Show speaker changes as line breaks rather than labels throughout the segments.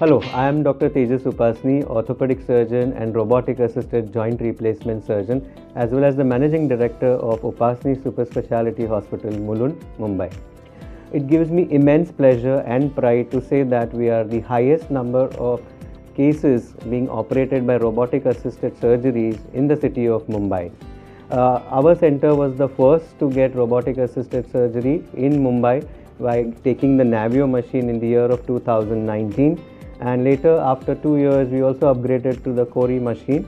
Hello, I am Dr. Tejas Upasani, orthopedic surgeon and robotic assisted joint replacement surgeon, as well as the managing director of Upasani Super Speciality Hospital, Mulund, Mumbai. It gives me immense pleasure and pride to say that we are the highest number of cases being operated by robotic assisted surgeries in the city of Mumbai. Uh, our center was the first to get robotic assisted surgery in Mumbai by taking the Navio machine in the year of 2019 and later after two years we also upgraded to the Cori machine.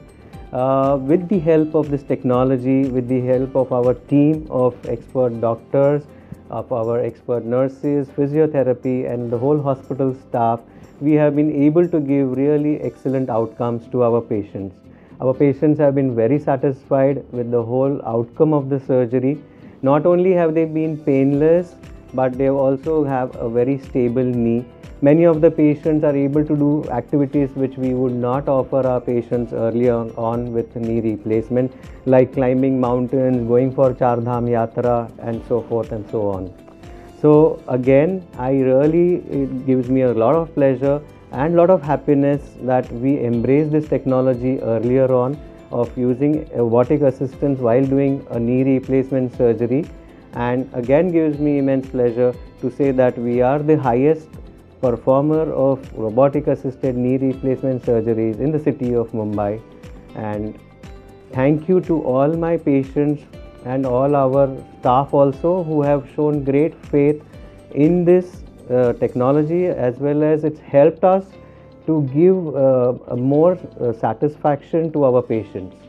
Uh, with the help of this technology, with the help of our team of expert doctors, of our expert nurses, physiotherapy and the whole hospital staff, we have been able to give really excellent outcomes to our patients. Our patients have been very satisfied with the whole outcome of the surgery. Not only have they been painless, but they also have a very stable knee Many of the patients are able to do activities which we would not offer our patients earlier on, with knee replacement, like climbing mountains, going for Char Dham Yatra, and so forth and so on. So, again, I really, it gives me a lot of pleasure and lot of happiness that we embrace this technology earlier on of using robotic assistance while doing a knee replacement surgery and again gives me immense pleasure to say that we are the highest performer of robotic assisted knee replacement surgeries in the city of Mumbai and thank you to all my patients and all our staff also who have shown great faith in this uh, technology as well as it's helped us to give uh, more uh, satisfaction to our patients.